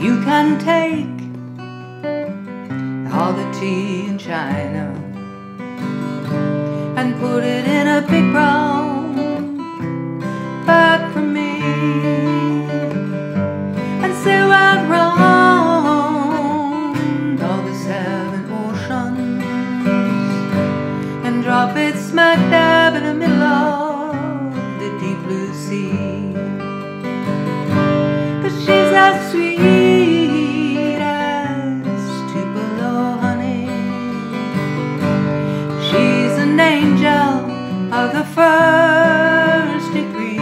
You can take all the tea in China and put it in a big brown bag for me and sail out round all the seven oceans and drop it smack dab in the middle of the deep blue sea. But she's as sweet angel of the first degree.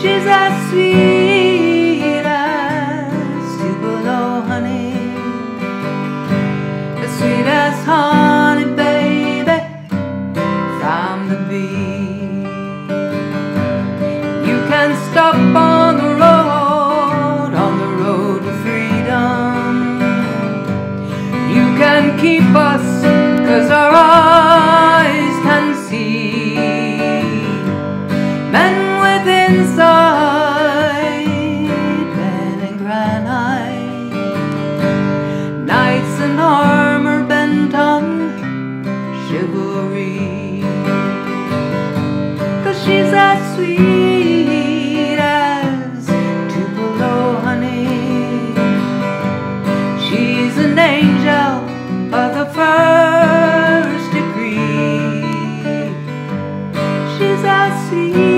She's as sweet as Tupelo honey. As sweet as honey, baby, from the bee. You can stop on cause our eyes can see. Men with insight, men in granite, knights in armor bent on chivalry. Cause she's as sweet as Tupelo honey. She's an angel of the first sweet